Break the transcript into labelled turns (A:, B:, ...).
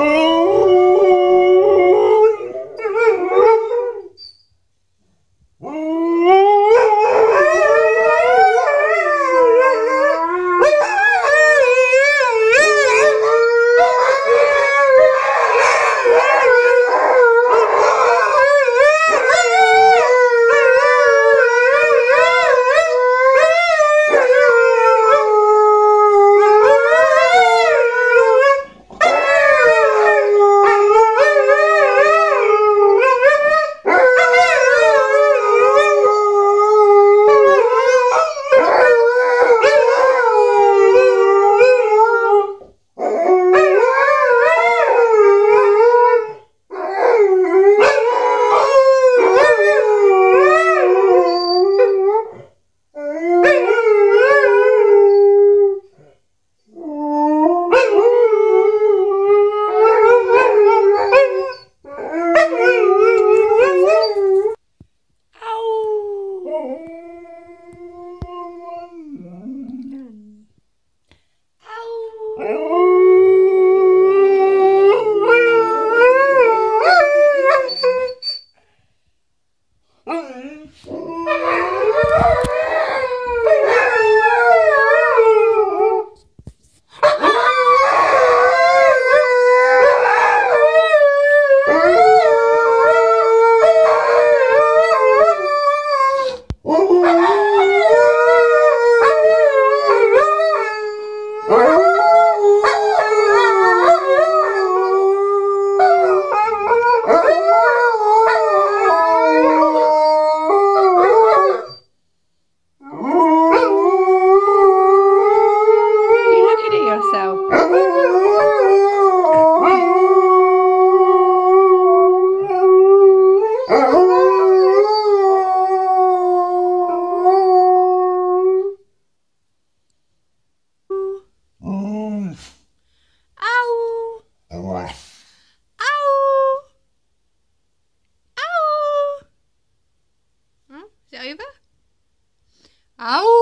A: Oh! Uhum. Oh.